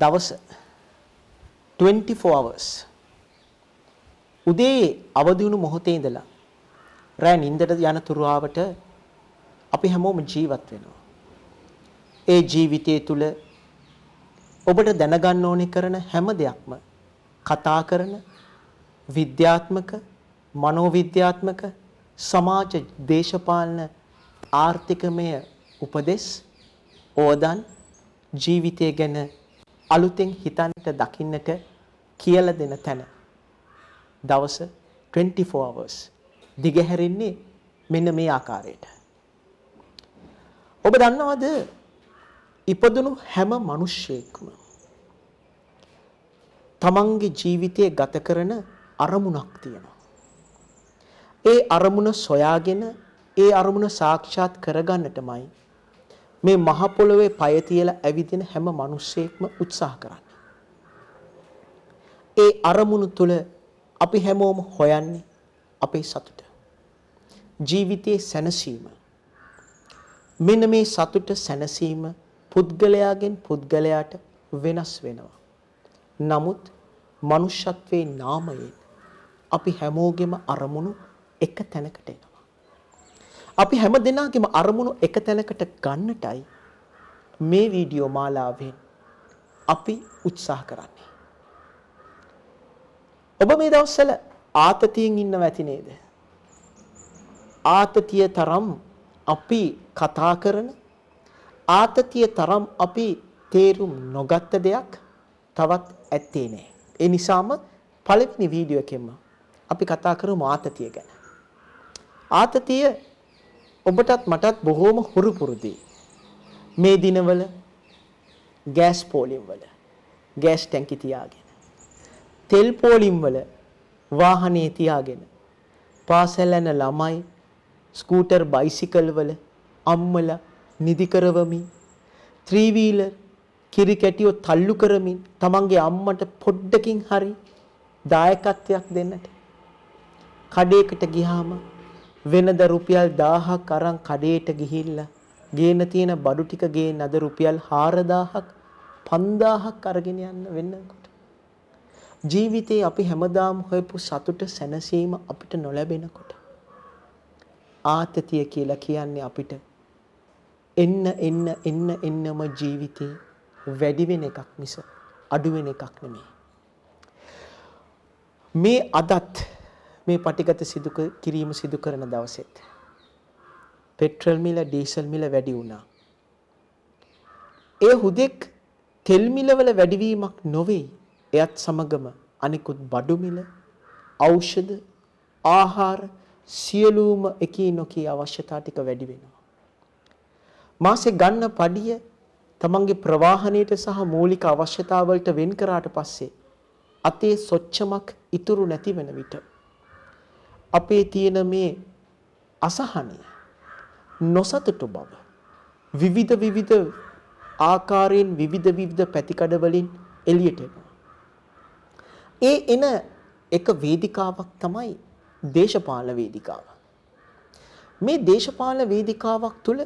දවස 24 hours උදේ අවදි වුණු මොහොතේ ඉඳලා රෑ නිින්දට යන තුරුාවට අපි හැමෝම ජීවත් වෙනවා. ඒ ජීවිතයේ තුල ඔබට දැනගන්න ඕනේ කරන හැම දෙයක්ම කතා කරන විද්‍යාත්මක මනෝවිද්‍යාත්මක සමාජ දේශපාලන ආර්ථිකමය උපදෙස් ඕදන් ජීවිතය ගැන අලුතෙන් හිතන්නට දකින්නට කියලා දෙන තැන දවස 24 hours දිගහැරෙන්නේ මෙන්න මේ ආකාරයට. ඔබ දන්නවද ඉපදුණු හැම මිනිස්සෙක්ම තමන්ගේ ජීවිතය ගත කරන අරමුණක් තියෙනවා. ඒ අරමුණ සොයාගෙන ඒ අරමුණ සාක්ෂාත් කරගන්නටමයි මේ මහ පොළොවේ පය තියලා ඇවිදින හැම මිනිස්සෙක්ම උත්සාහ කරන්නේ. ඒ අරමුණු තුල අපි හැමෝම හොයන්නේ අපේ සතුට. ජීවිතයේ සැනසීම. මෙන්න මේ සතුට සැනසීම පුද්ගලයාගෙන් පුද්ගලයාට වෙනස් වෙනවා. නමුත් මනුෂ්‍යත්වයේ නාමයෙන් අපි හැමෝගෙම අරමුණු එක තැනකට එනවා. අපි හැම දෙනාගේම අරමුණු එක තැනකට ගන්නටයි මේ වීඩියෝ මාලාවෙන් අපි උත්සාහ කරන්නේ. ඔබ මේ දවස්වල ආතතියෙන් ඉන්නව ඇති නේද? ආතතිය තරම් අපි කතා කරන ආතතිය තරම් අපි තේරුම් නොගත්ත දෙයක් තවත් ඇත්තේ නෑ. ඒ නිසාම පළවෙනි වීඩියෝ එකෙන්ම අපි කතා කරමු ආතතිය ගැන. ආතතිය ඔබටත් මටත් බොහෝම හුරු පුරුදුයි. මේ දිනවල ගෑස් පෝලිම් වල ගෑස් ටැංකි තියාගෙන තෙල් පෝලිම් වල වාහනේ තියාගෙන පාසල් යන ළමයි ස්කූටර් බයිසිකල් වල අම්මලා නිදි කරවමින් ත්‍රී වීලර් කිරි කැටියෝ තල්ලු කරමින් තමන්ගේ අම්මට පොඩ්ඩකින් හරි දායකත්වයක් දෙන්නට කඩේකට ගියාම වෙනද රුපියල් 1000ක් අරන් කඩේට ගිහිල්ලා ගේන තියෙන බඩු ටික ගේන අද රුපියල් 4000ක් 5000ක් අරගෙන යන්න වෙන්නකොට ජීවිතේ අපි හැමදාම හොයපු සතුට සැනසීම අපිට නොලැබෙනකොට ආතතිය කියලා කියන්නේ අපිට එන්න එන්න එන්න එන්නම ජීවිතේ වැඩි වෙන එකක් මිස අඩු වෙන එකක් නෙමෙයි. මේ අදත් මේ පටිගත සිදු කිරීම සිදු කරන දවසෙත් පෙට්‍රල් මිල ඩීසල් මිල වැඩි වුණා. ඒ හුදෙක් තෙල් මිලවල වැඩිවීමක් නොවේ. එයත් සමගම අනිකුත් බඩු මිල, ඖෂධ, ආහාර සියලුම එකී නොකී අවශ්‍යතා ටික වැඩි වෙනවා. මාසේ ගන්න පඩිය තමන්ගේ ප්‍රවාහණයට සහ මූලික අවශ්‍යතාවලට වෙන් කරාට පස්සේ අතේ සොච්චමක් ඉතුරු නැති වෙන විට අපේ තියෙන මේ අසහනය නොසතුටු බව විවිධ විවිධ ආකාරයෙන් විවිධ විවිධ පැතිකඩ වලින් එළියට එනවා. ඒ එන එක වේදිකාවක් තමයි දේශපාලන වේදිකාව. මේ දේශපාලන වේදිකාවක් තුල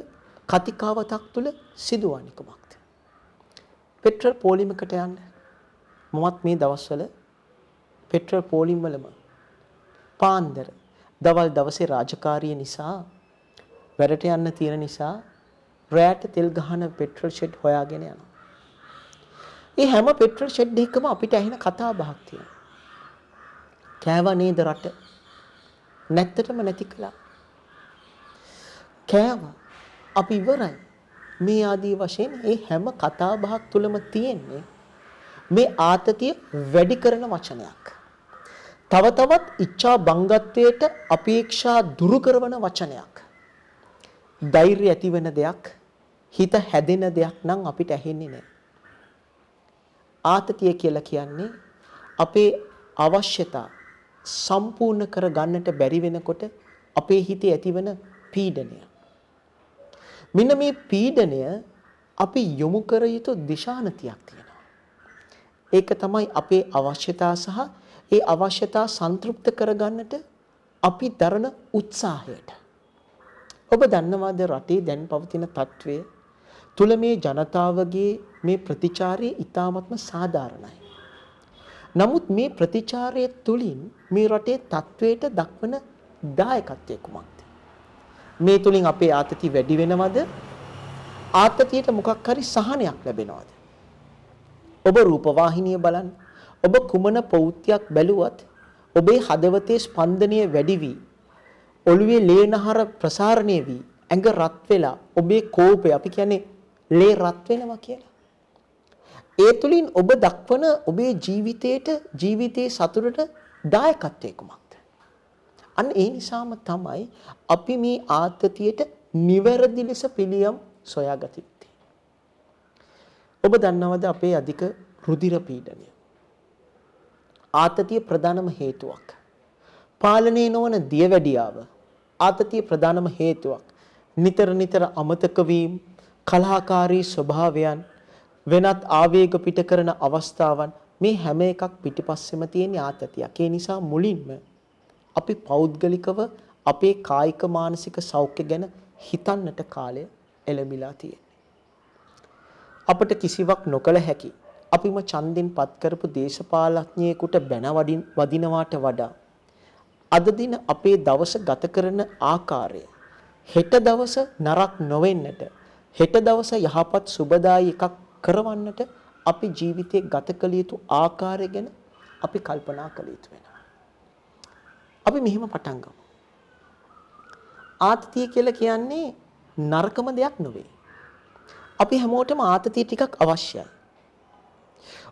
කතිකාවතක් තුල සිදුවන්නේ කුමක්ද? පෙට්‍රල් පෝලිමකට යන්න මමත් මේ දවස්වල පෙට්‍රල් පෝලිම් වලම පාන්දර දවල් දවසේ රාජකාරිය නිසා වැඩට යන්න තියෙන නිසා රෑට තෙල් ගහන පෙට්‍රල් ෂෙඩ් හොයාගෙන යනවා. ඒ හැම පෙට්‍රල් ෂෙඩ් එකකම අපිට ඇහෙන කතා බහක් තියෙනවා. කෑවා නේද රට? නැත්තටම නැති කළා. කෑවා. අපි ඉවරයි. මේ ආදී වශයෙන් මේ හැම කතා බහක් තුලම තියෙන්නේ මේ ආතතිය වැඩි කරන වචනයක්. තව තවත් ඉච්ඡා බංගත්වයට අපේක්ෂා දුරු කරන වචනයක්. ධෛර්ය ඇති වෙන දෙයක්, හිත හැදෙන දෙයක් නම් අපිට ඇහෙන්නේ නැහැ. ආතතිය කියලා කියන්නේ අපේ අවශ්‍යතා සම්පූර්ණ කර ගන්නට බැරි වෙනකොට අපේ හිතේ ඇතිවන පීඩනය. මෙන්න මේ පීඩනය අපි යොමු කර යුතු දිශානතියක් තියෙනවා. ඒක තමයි අපේ අවශ්‍යතා සහ ඒ අවශ්‍යතා සන්තුෂ්ත කරගන්නට අපි දරන උත්සාහයට. ඔබ දන්නවාද රටේ දැන් පවතින తත්වය තුල මේ ජනතාවගේ මේ ප්‍රතිචාරය ඊ타ත්ම සාධාරණයි. නමුත් මේ ප්‍රතිචාරය තුලින් මේ රටේ තත්වයට දක්වන දායකත්වය කුමක්ද? මේ තුලින් අපේ ආතතිය වැඩි වෙනවද? ආතතියට මොකක් හරි සහනයක් ලැබෙනවද? ඔබ රූපවාහිනිය බලන්න. ඔබ කුමන පෞත්‍යක් බැලුවත් ඔබේ හදවතේ ස්පන්දනය වැඩි වී ඔළුවේ ලේනහර ප්‍රසාරණය වී ඇඟ රත් වෙලා ඔබේ කෝපය අපි කියන්නේ ලේ රත් වෙනවා කියලා. ඒ තුලින් ඔබ දක්වන ඔබේ ජීවිතයට ජීවිතයේ සතුටට දායකත්වයේ කුමක්ද? අන්න ඒ නිසාම තමයි අපි මේ ආතතියට නිවැරදි ලෙස පිළියම් සොයාගත යුත්තේ. ඔබ දන්නවද අපේ අධික රුධිර පීඩනය? ආතතිය ප්‍රධානම හේතුවක්. පාලනය නොවන දියවැඩියාව ආතතිය ප්‍රධානම හේතුවක්. නිතර නිතර අමතක වීම, කලාකාරී ස්වභාවයන්, වෙනත් ආවේග පිට කරන අවස්ථාවන් මේ හැම එකක් පිටිපස්සෙම තියෙන ආතතියක්. ඒ නිසා මුලින්ම අපි පෞද්ගලිකව අපේ කායික මානසික සෞඛ්‍ය ගැන හිතන්නට කාලය එළඹිලා තියෙන්නේ. අපිට කිසිවක් නොකළ හැකි අපිම ඡන්දෙන් පත් කරපු දේශපාලඥයෙකුට බැන වදිනවාට වඩා අද දින අපේ දවස ගත කරන ආකාරය හෙට දවස නරක නොවෙන්නට හෙට දවස යහපත් සුබදායි එකක් කරවන්නට අපි ජීවිතේ ගත කළ යුතු ආකාරය ගැන අපි කල්පනා කළ යුතු වෙනවා. අපි මෙහෙම පටන් ගමු. ආතතිය කියලා කියන්නේ නරකම දෙයක් නෙවෙයි. අපි හැමෝටම ආතතිය ටිකක් අවශ්‍යයි.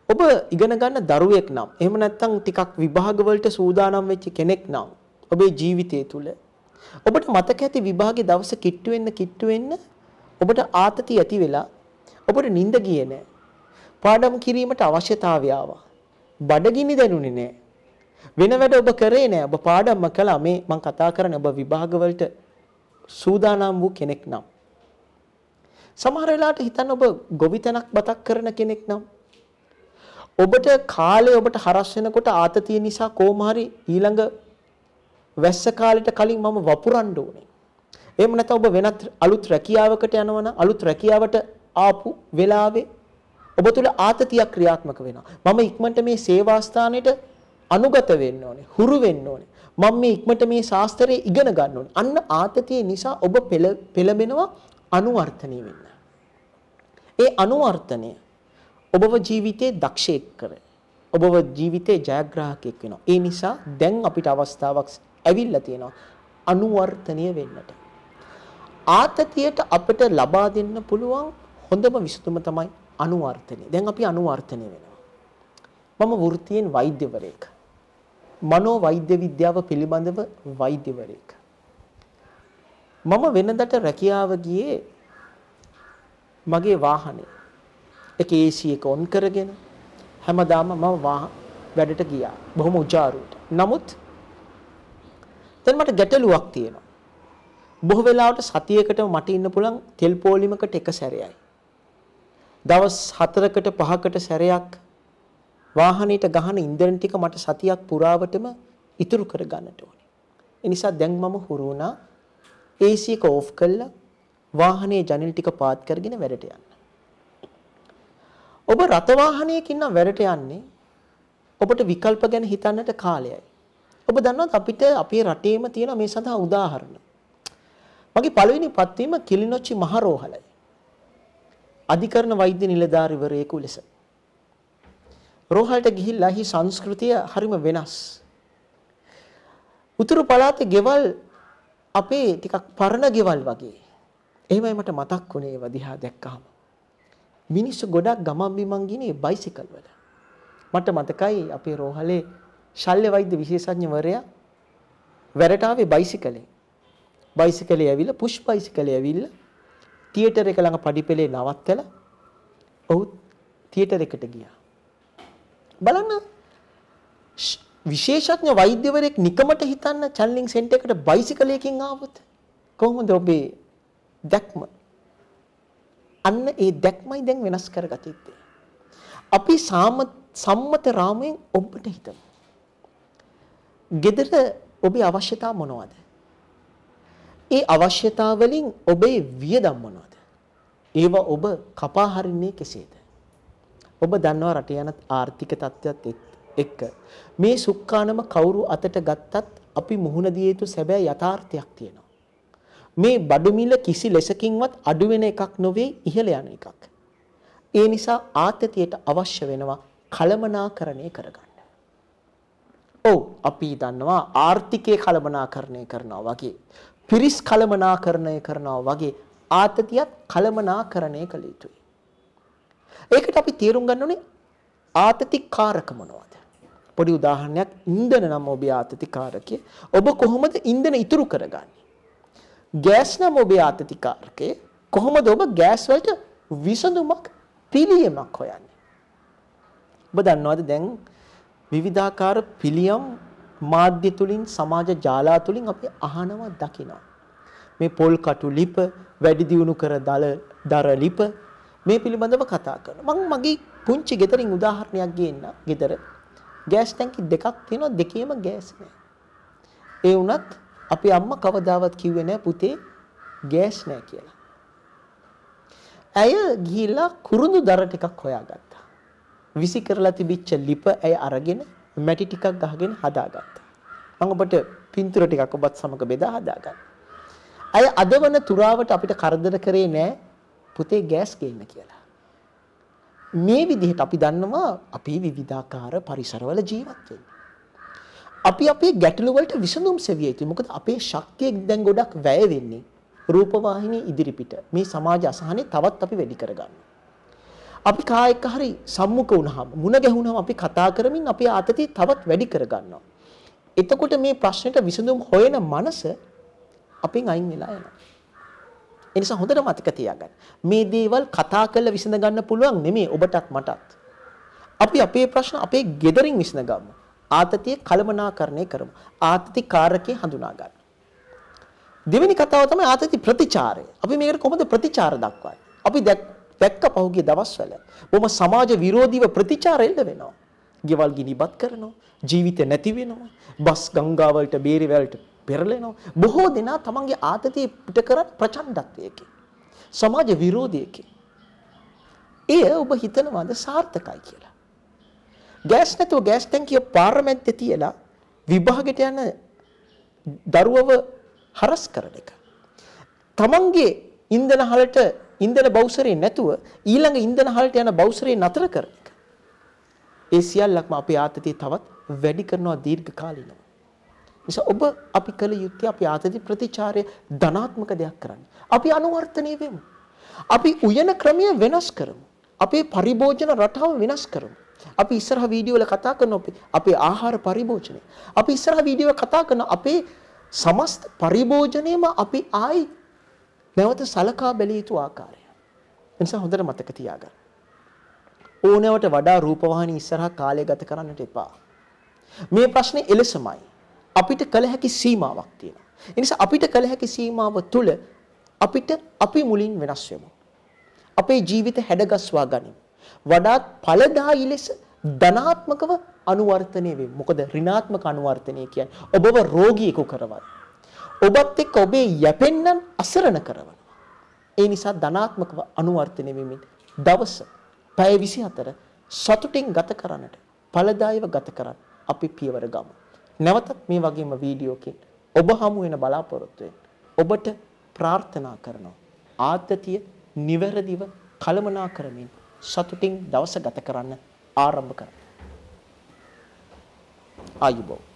ඔබ ඉගෙන ගන්න දරුවෙක් නම් එහෙම නැත්නම් ටිකක් විභාග වලට සූදානම් වෙච්ච කෙනෙක් නම් ඔබේ ජීවිතය තුල ඔබට මතක ඇති විභාගේ දවස කිට්ටු වෙන්න කිට්ටු වෙන්න ඔබට ආතතිය ඇති වෙලා ඔබට නිින්ද ගියේ නැහැ. පාඩම් කිරීමට අවශ්‍යතාවය ආවා. බඩගිනි දැනුනේ නැහැ. වෙන වැඩ ඔබ කරේ නැහැ. ඔබ පාඩම්ම කළා. මේ මම කතා කරන්නේ ඔබ විභාග වලට සූදානම් වූ කෙනෙක් නම්. සමහර වෙලාවට හිතන්න ඔබ ගොවිතැනක් බතක් කරන කෙනෙක් නම් ඔබට කාලේ ඔබට හරස් වෙනකොට ආතතිය නිසා කොහොම හරි ඊළඟ වැස්ස කාලෙට කලින් මම වපුරන්න ඕනේ. එහෙම නැත්නම් ඔබ වෙනත් අලුත් රැකියාවකට යනවනම් අලුත් රැකියාවට ආපු වෙලාවේ ඔබ තුල ආතතියක් ක්‍රියාත්මක වෙනවා. මම ඉක්මනට මේ සේවා ස්ථානෙට අනුගත වෙන්න ඕනේ. හුරු වෙන්න ඕනේ. මම මේ ඉක්මනට මේ ශාස්ත්‍රය ඉගෙන ගන්න ඕනේ. අන්න ආතතිය නිසා ඔබ පෙළඹෙනවා අනුවර්තනය වෙන්න. ඒ අනුවර්තනය ඔබව ජීවිතේ දක්ෂයෙක් කර. ඔබව ජීවිතේ ජයග්‍රාහකයෙක් වෙනවා. ඒ නිසා දැන් අපිට අවස්ථාවක් ඇවිල්ලා තියෙනවා අනුවර්තනය වෙන්නට. ආතතියට අපිට ලබා දෙන්න පුළුවන් හොඳම විසඳුම තමයි අනුවර්තනය. දැන් අපි අනුවර්තනය වෙනවා. මම වෘත්තියෙන් වෛද්‍යවරයෙක්. මනෝ වෛද්‍ය විද්‍යාව පිළිබඳව වෛද්‍යවරයෙක්. මම වෙනදට රැකියාව ගියේ මගේ වාහනේ. එක AC එක ඔන් කරගෙන හැමදාම මම වැඩට ගියා. බොහොම උජාරුවට. නමුත් දැන් මට ගැටලුවක් තියෙනවා. බොහෝ වෙලාවට සතියකට මට ඉන්න පුළුවන් තෙල් පෝලිමකට එක සැරයයි. දවස් 4කට 5කට සැරයක් වාහනේට ගහන ඉන්ධන ටික මට සතියක් පුරාවටම ඉතුරු කර ගන්නට ඕනේ. ඒ නිසා දැන් මම හුරු වුණා AC එක ඕෆ් කළා වාහනේ ජනෙල් ටික පාත් කරගෙන වැඩට යන්න. ඔබ රත වාහනයකින් නම් වැඩට යන්නේ ඔබට විකල්ප ගැන හිතන්නට කාලයයි. ඔබ දන්නවද අපිට අපේ රටේම තියෙන මේ සඳහා උදාහරණ. මගේ පළවෙනි පත්වීම කිලිනොච්චි මහරෝහලයි. අධිකරණ වෛද්‍ය නිලධාරිවරයෙකු ලෙස. රෝහලට ගිහිල්ලා හි සංස්කෘතිය හරිම වෙනස්. උතුරු පළාතේ ගෙවල් අපේ ටිකක් පරණ ගෙවල් වගේ. එහෙමයි මට මතක් වුණේ ඒව දිහා දැක්කහම. මිනිස්සු ගොඩක් ගමන් බිමන් ගිනේ බයිසිකල් වල. මට මතකයි අපේ රෝහලේ ශල්‍ය වෛද්‍ය විශේෂඥවරයා වැඩට ආවේ බයිසිකලේ. බයිසිකලේ ඇවිල්ලා පුෂ් බයිසිකලේ ඇවිල්ලා තියටර් එක ළඟ පඩිපෙළේ නවත්තලා ඔහු තියටර් එකට ගියා. බලන්න විශේෂඥ වෛද්‍යවරයෙක් නිකමට හිතන්න චැලෙන්ජින් සෙන්ටර් එකට බයිසිකලයකින් ආවොත් කොහොමද ඔබේ දැක්ම? අන්න ඒ දැක්මයි දැන් වෙනස් කරගත යුත්තේ. අපි සම්මත රාමයෙන් ඔබට හිතමු. gedara ඔබේ අවශ්‍යතා මොනවද? ඒ අවශ්‍යතා වලින් ඔබේ වියදම් මොනවද? ඒව ඔබ කපා හරින්නේ කෙසේද? ඔබ දන්නවා රට යන ආර්ථික තත්ත්වයක් එක්ක මේ සුක්කානම කවුරු අතට ගත්තත් අපි මුහුණ දිය යුතු සැබෑ යථාර්ථයක් තියෙනවා. මේ බඩු මිල කිසි ලෙසකින්වත් අඩු වෙන එකක් නොවේ ඉහළ යන එකක්. ඒ නිසා ආතතියට අවශ්‍ය වෙනවා කලමනාකරණය කරගන්න. ඔව් අපි දන්නවා ආර්ථිකය කලමනාකරණය කරනවා වගේ පිරිස් කලමනාකරණය කරනවා වගේ ආතතියත් කලමනාකරණය කළ යුතුයි. ඒකට අපි තේරුම් ගන්න ඕනේ ආතතිකාරක මොනවද? පොඩි උදාහරණයක් ඉන්ධන නම් ඔබේ ආතතිකාරකය. ඔබ කොහොමද ඉන්ධන ඉතුරු කරගන්නේ? ගෑස් නම් ඔබේ ආතතිකාරකේ කොහොමද ඔබ ගෑස් වලට විසඳුමක් පිළියමක් හොයන්නේ? ඔබ දන්නවද දැන් විවිධාකාර පිළියම් මාධ්‍ය තුලින් සමාජ ජාලා තුලින් අපි අහනවා දකිනවා. මේ පොල් කටු ලිප වැඩි දියුණු කර දල දර ලිප මේ පිළිබඳව කතා කරනවා. මම මගේ පුංචි ගෙදරින් උදාහරණයක් ගේන්න. ගෙදර ගෑස් ටැංකි දෙකක් තියෙනවා දෙකේම ගෑස් නැහැ. ඒ වුණත් අපේ අම්මා කවදාවත් කිව්වේ නැහැ පුතේ ගෑස් නැහැ කියලා. ඇය ගිහිල්ලා කුරුඳු දර ටිකක් හොයාගත්තා. විසි කරලා තිබිච්ච ලිප ඇය අරගෙන මැටි ටිකක් ගහගෙන හදාගත්තා. මම ඔබට පින්තූර ටිකක් ඔබත් සමග බෙදා හදාගන්න. අය අදවන තුරාවට අපිට කරදර කරේ නෑ පුතේ ගෑස් ගේන්න කියලා. මේ විදිහට අපි දන්නවා අපි විවිධාකාර පරිසරවල ජීවත් වෙන්නේ. අපි අපේ ගැටලු වලට විසඳුම් සෙවිය යුතුයි. මොකද අපේ ශක්තිය දැන් ගොඩක් වැය වෙන්නේ රූපවාහිනී ඉදිරිපිට. මේ සමාජ අසහනේ තවත් අපි වැඩි කරගන්නවා. අපි කා එක්ක හරි සම්මුඛ වුණාම මුණ ගැහුණාම අපි කතා කරමින් අපේ ආතතිය තවත් වැඩි කරගන්නවා. එතකොට මේ ප්‍රශ්නෙට විසඳුම් හොයන මනස අපෙන් අයින් වෙලා යනවා. ඒ නිසා හොඳට මතක තියාගන්න. මේ දේවල් කතා කරලා විසඳ ගන්න පුළුවන් නෙමෙයි ඔබටත් මටත්. අපි අපේ ප්‍රශ්න අපේ gederin විසඳගමු. ආතතිය කලමනාකරණය කරමු. ආතති කාරකේ හඳුනා ගන්න. දෙවෙනි කතාව තමයි ආතති ප්‍රතිචාරය. අපි මේකට කොහොමද ප්‍රතිචාර දක්වන්නේ? අපි දැක්ක පහුගිය දවස්වල බොහොම සමාජ විරෝධීව ප්‍රතිචාර එල්ල වෙනවා. ගෙවල් ගිනිබත් කරනවා, ජීවිත නැති වෙනවා, බස් ගංගා වලට බේරි වලට පෙරලෙනවා. බොහෝ දෙනා තමන්ගේ ආතතිය පිට කරත් ප්‍රචණ්ඩත්වයකින්. සමාජ විරෝධයකින්. එය ඔබ හිතනවාද සාර්ථකයි කියලා. ගෑස් නැතුව ගෑස් ටැංකිය පාර මැද්දේ තියලා විභාගෙට යන දරුවව හරස් කරන එක. තමන්ගේ ඉන්ධන හලට ඉන්ධන බවුසරේ නැතුව ඊළඟ ඉන්ධන හලට යන බවුසරේ නතර කරන එක. ඒ සියල්ලක්ම අපේ ආතතිය තවත් වැඩි කරනවා දීර්ඝ කාලිනව. නිසා ඔබ අපි කළ යුත්තේ අපි ආතති ප්‍රතිචාරය ධනාත්මක දෙයක් කරන්න. අපි අනුවර්තනය වෙමු. අපි උයන ක්‍රමය වෙනස් කරමු. අපේ පරිභෝජන රටාව වෙනස් කරමු. අපි ඉස්සරහ වීඩියෝ වල කතා කරන අපේ ආහාර පරිභෝජනය. අපි ඉස්සරහ වීඩියෝ කතා කරන අපේ සමස්ත පරිභෝජනයම අපි ආයි නැවත සලකා බැලිය යුතු ආකාරය. එනිසා හොඳට මතක තියාගන්න. ඕනෑවට වඩා රූපවාහිනී ඉස්සරහා කාලය ගත කරන්නට එපා. මේ ප්‍රශ්නේ එලෙසමයි. අපිට කළ හැකි සීමාවක් තියෙනවා. ඒ නිසා අපිට කළ හැකි සීමාව තුළ අපිට අපි මුලින් වෙනස් වෙමු. අපේ ජීවිත හැඩගස්වා ගනිමු. වඩාත් ඵලදායී ලෙස ධනාත්මකව අනුවර්තනය වෙමු. මොකද ඍණාත්මක අනුවර්තනය කියන්නේ ඔබව රෝගියෙකු කරවන. ඔබත් එක්ක ඔබේ යැපෙන්නන් අසරණ කරවන. ඒ නිසා ධනාත්මකව අනුවර්තනය වෙමින් දවස පැය 24 සතුටින් ගත කරන්නට ඵලදායීව ගත කරන්න අපි පියවර ගමු. නැවතත් මේ වගේම වීඩියෝකින් ඔබ හමු වෙන බලාපොරොත්තු ඔබට ප්‍රාර්ථනා කරනවා ආතතිය නිවැරදිව කළමනා කරමින් සතුටින් දවස ගත කරන්න आरंभ करें आइए बहुत